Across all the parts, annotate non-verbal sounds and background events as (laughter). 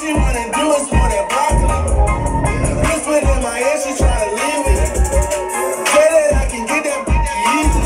she wanna do is more than broccoli. This put in my head, she tryna leave me. Say that I can get that easy.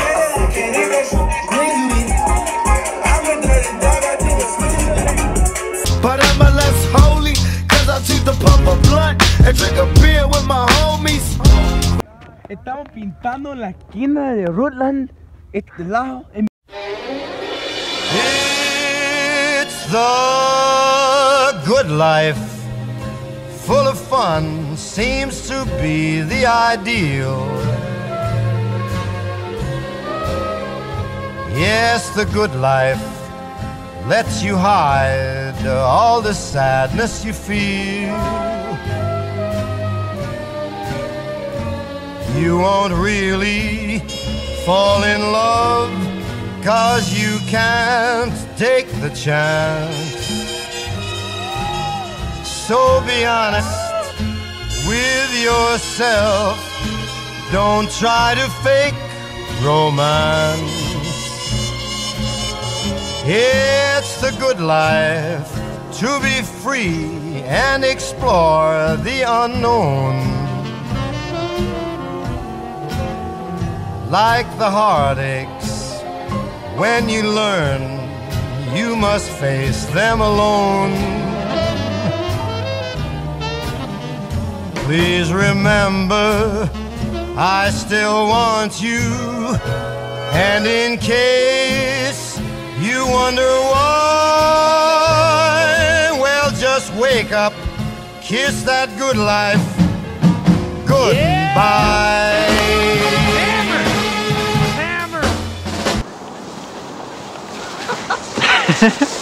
Say that I can hit that shit greasy. I'm a dirty dog, I do it sneaky. But I'm a less holy, cause I choose to pump a blunt and drink a beer with my homies. Estamos pintando la esquina de Rutland, este lado. En... It's the good life. Full of fun seems to be the ideal. Yes, the good life lets you hide all the sadness you feel. You won't really fall in love cause you can't take the chance. So be honest with yourself. Don't try to fake romance. It's the good life to be free and explore the unknown. Like the heartaches, when you learn, you must face them alone. Please remember, I still want you. And in case you wonder why, well, just wake up, kiss that good life. Goodbye. (laughs)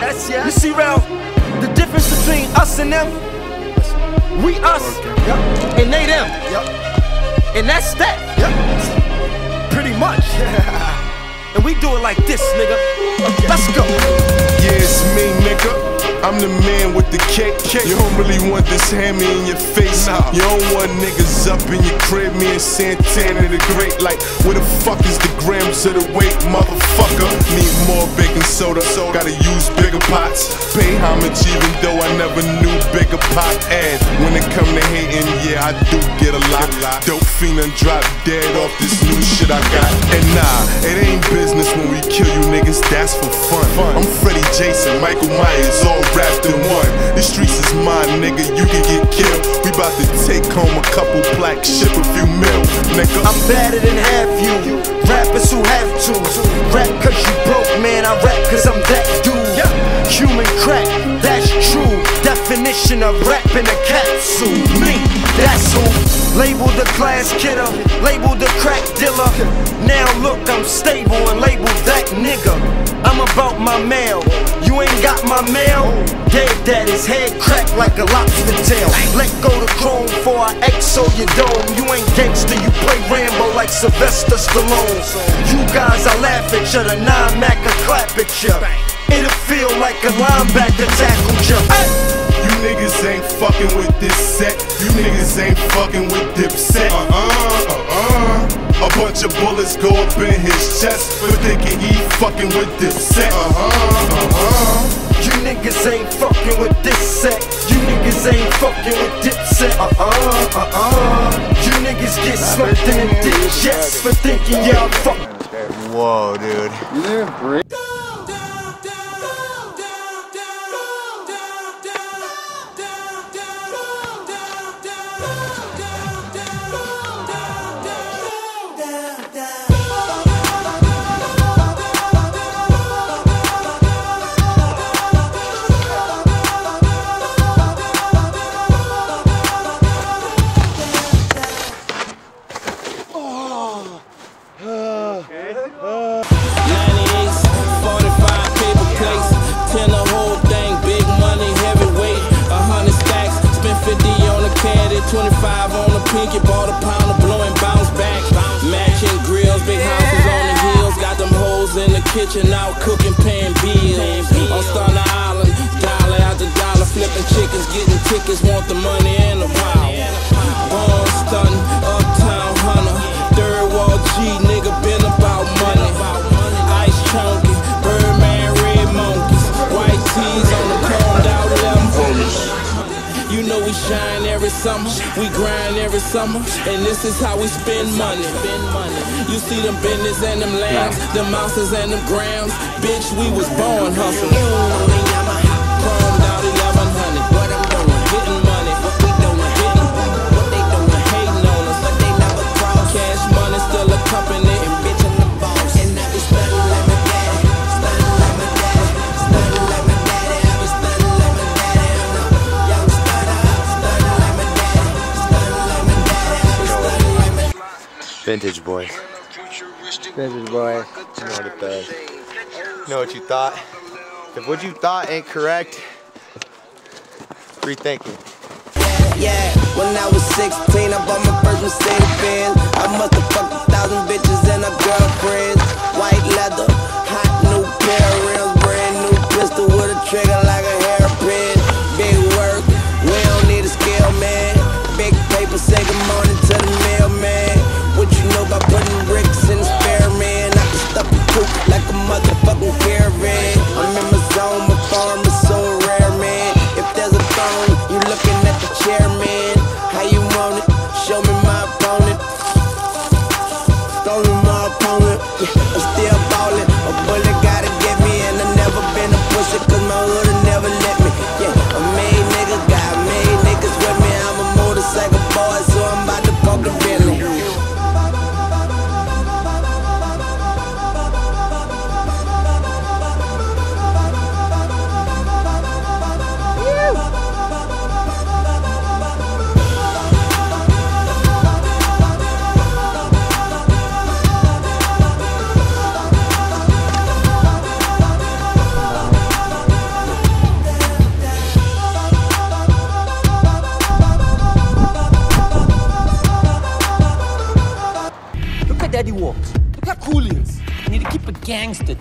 That's yeah. You see, Ralph, the difference between us and them, we us, and they them. And that's that. Pretty much. (laughs) and we do it like this, nigga. Let's go. Yeah, it's me, nigga. I'm the man with the cake. You don't really want this hammer in your face. You don't want niggas up in your crib. Me and Santana the great. Like, where the fuck is the grams of the weight, motherfucker? Need more baking soda. So gotta use bigger pots. Pay homage even though I never knew bigger pot. And when it come to hating, yeah, I do get a lot. Dope fiend and drop dead off this new shit I got. And nah, it ain't business kill you niggas. That's for fun. I'm Freddie Jason, Michael Myers, all wrapped in one. The streets is mine, nigga. You can get killed. We about to take home a couple plaques, ship a few mil, nigga. I'm better than half you. Rappers who have to. Rap cause you broke, man. I rap cause I'm that dude. Human crack, that's true. Definition of rap in a capsule. Me, that's who. Labeled the class kidder, labeled the crack dealer. Now look, I'm stable and labeled that nigga. I'm about my mail. You ain't got my mail? Dead his head cracked like a lobster tail. Let go the chrome for I exo your dome. You ain't gangster, you play Rambo like Sylvester Stallone. You guys, I laugh at ya, the nine Mac, I clap at ya. It'll feel like a linebacker tackled. You niggas ain't fucking with this set. You niggas ain't fucking with Dipset. Uh uh, uh uh. A bunch of bullets go up in his chest for thinking he fucking with Dipset. Uh uh, uh uh. You niggas ain't fucking with this set. You niggas ain't fucking with Dipset. Uh uh, uh uh. You niggas get smoked in the dick chest for thinking y'all fuck. Whoa, dude. paper kitchen out cooking, paying bills. On Stunner Island, dollar after dollar, flipping chickens, getting tickets, want the money and the power. Born stunting, summer. We grind every summer, and this is how we spend money. You see them business and them lambs, them ounces and them grams. Bitch, we was born hustling. Vintage boy. Vintage boy. You know what it does. You know what you thought? If what you thought ain't correct, rethink it. Yeah, when I was 16, I bought my first Mercedes Benz. I must have fucked a thousand bitches and a girlfriend. How you want it? Show me my opponent. My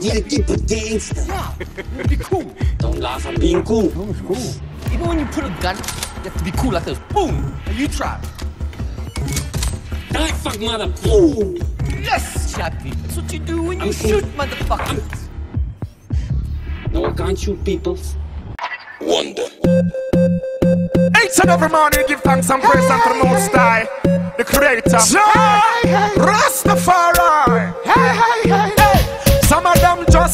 Need to keep a gangster. Yeah, you be cool. Don't laugh, I'm being cool. Even when you put a gun, you have to be cool like this. Boom! Now you try. Die, fuck mother. Boom. Yes, Chappie. That's what you do when you shoot motherfuckers. No, I can't shoot people. Wonder. Each and every morning give thanks and praise unto the Most High, the Creator. Joy, Rastafari. Hey, hey, hey, hey. Some of them just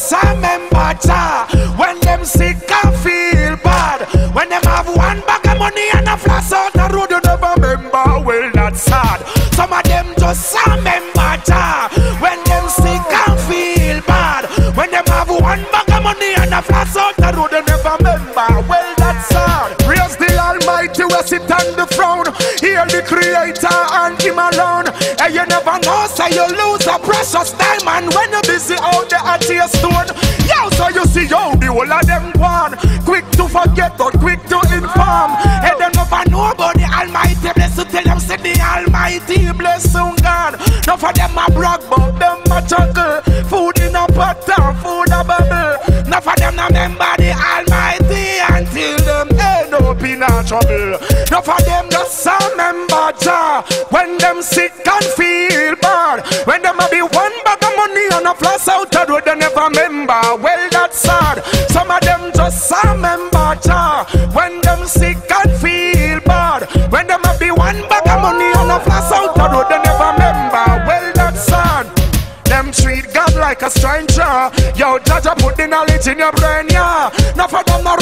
a precious diamond when you're busy out there at your stone. Yo, so you see, yo, the whole of them gone. Quick to forget, but quick to inform. And them know about the Almighty. Bless to tell them, say the Almighty bless soon God. Enough of them a brag, but them a chuckle. Food in a pot and food a bubble. Enough of them remember the Almighty until them end up in a trouble. Enough of them when them sick and feel bad. When them a be one bag of money and a flash out the road, they never remember. Well, that's sad. Some of them just remember Jah when them sick and feel bad. When them be one bag of money and a flash out the road, they never remember. Well, that's sad. Them treat God like a stranger. Yo, Jah Jah put the knowledge in your brain, yeah. Now for them not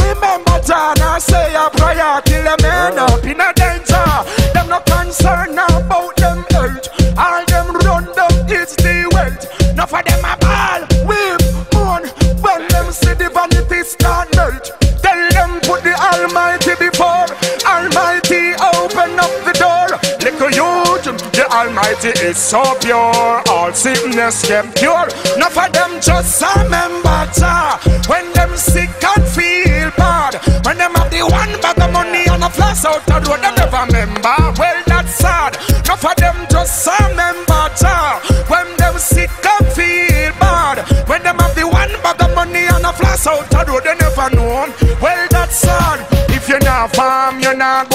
Almighty is so pure. All sickness can cure. Now for them just remember Jah when them sick and feel bad. When them have the one bag of money and a flash out the road, they never remember. Well, that's sad. Now for them just remember Jah when them sick and feel bad. When them have the one bag of money and a flash out the road, they never know. Well, that's sad. If you're not farm, you're not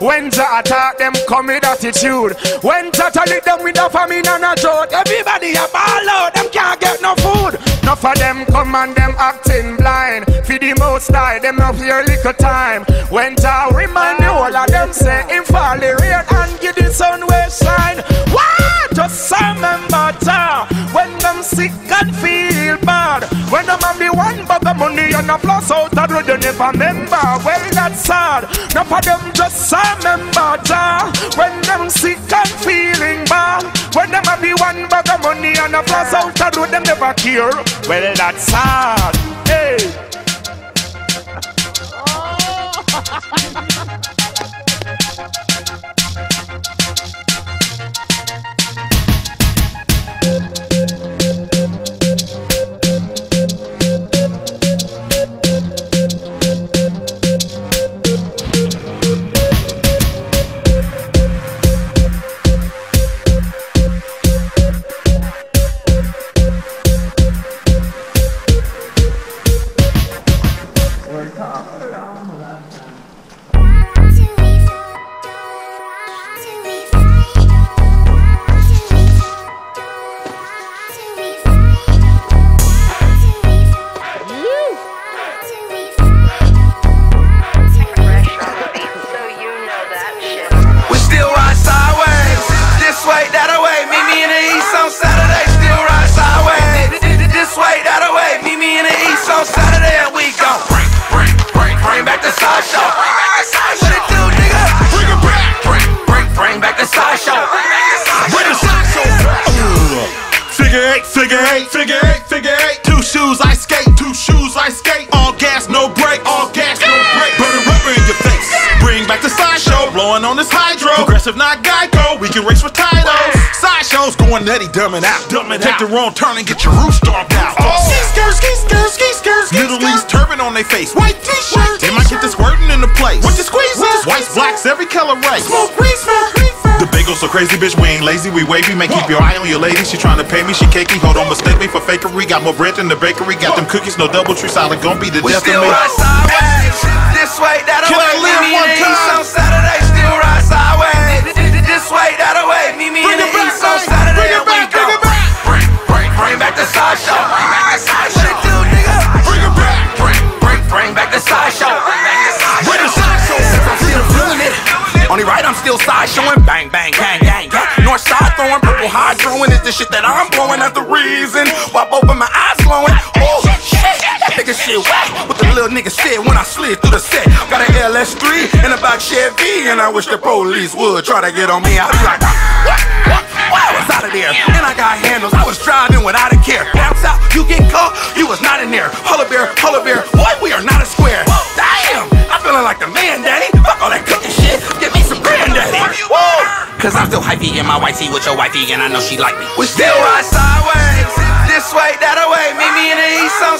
When Jah attack them, come with attitude. When Jah lead them with a famine and a drought, everybody a ball out, them can't get no food. Enough of them come and them acting blind. For the most high, them up here little time. When I remind the whole of them say, in fall the rain and give the sun way shine. What? Just remember, ta, when them sick and feel bad. When them have the one of money and a plus out the road, you never remember. Well, that's sad. None of them just remember, ta, when them sick and feeling bad. When them have the one bag of money and a plus out the road, them never care. Well, that's sad. East on Saturday. Still ride sideways. This way, that away. Meet me in the east on Saturday, and we gon' bring, bring, bring, bring back the sideshow. What it do, nigga? Bring it back. Bring, bring, bring back the sideshow. Bring the sideshow. Figure eight, figure eight, figure eight, figure eight. Two shoes, I skate. Two shoes, I skate. All gas, no brake. All gas, no brake. Burning rubber in your face. Bring back the sideshow. Blowing on this hydro. Progressive, not Geico. We can race with titles. Sideshows going nutty, dumbing out. Dumbing Take the wrong turn and get your roof stomped out. Oh. Ski skirt, ski skirt, ski skirt, ski Middle East turban on their face. White t-shirt. They might get this wording in the place. With the squeezers. Whites, blacks, every color race. Smoke reefer. The bagel so crazy, bitch. We ain't lazy, we wavy. Man, keep your eye on your lady. She tryna pay me, she cakey. Hold on, mistake me for fakery. Got more bread than the bakery. Got them cookies, no double tree solid. Gon' be the We death of still me. ride sideways. This way, that Can away. I live the shit that I'm blowing at the reason why of my eyes glowing. Oh, shit. Nigga shit whack. What the little nigga said when I slid through the set. Got an LS3 and a back Chevy. And I wish the police would try to get on me. I'd be like, what? What? What? I was out of there. And I got handles. I was driving without a care. Bounce out. You get caught. You was not in there. Holla bear, holla bear. What? We are not a square. Damn. I'm feeling like the man, daddy. Fuck all that cooking shit. Give me granddaddy. Cause I'm still hypey in my white with your wifey, and I know she like me. We still ride sideways. This way, that away. Meet me in the east on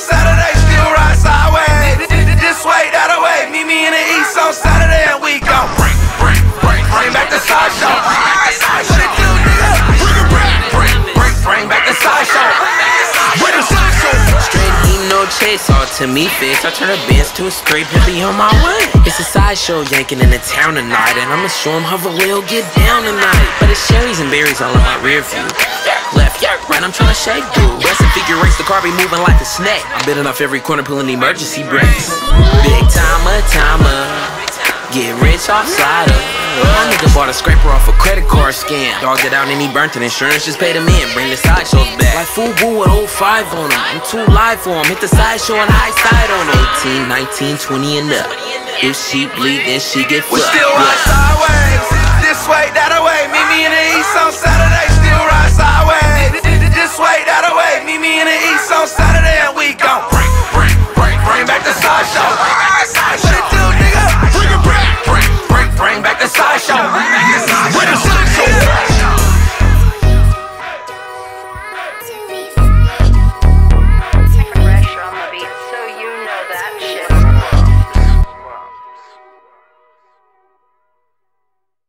me face. I turn a Benz to a straight pimpy on my way. It's a sideshow yanking in the town tonight, and I'ma show 'em how the real get down tonight. But it's cherries and berries all in my rear view. Left, right, I'm tryna shake dude. Rest in figure race, the car be moving like a snake. I'm bidding off every corner, pulling emergency brakes. Big timer, timer. Get rich off slider. My nigga bought a scraper off a credit card scam. Dogged it out and he burnt it. Insurance just paid him in. Bring the sideshows back. Like Fubu with 05 on him. I'm too live for him. Hit the sideshow and high side on him. 18, 19, 20 and up. If she bleed, then she get fucked. We still ride sideways. This way, that away. Meet me in the east on Saturday.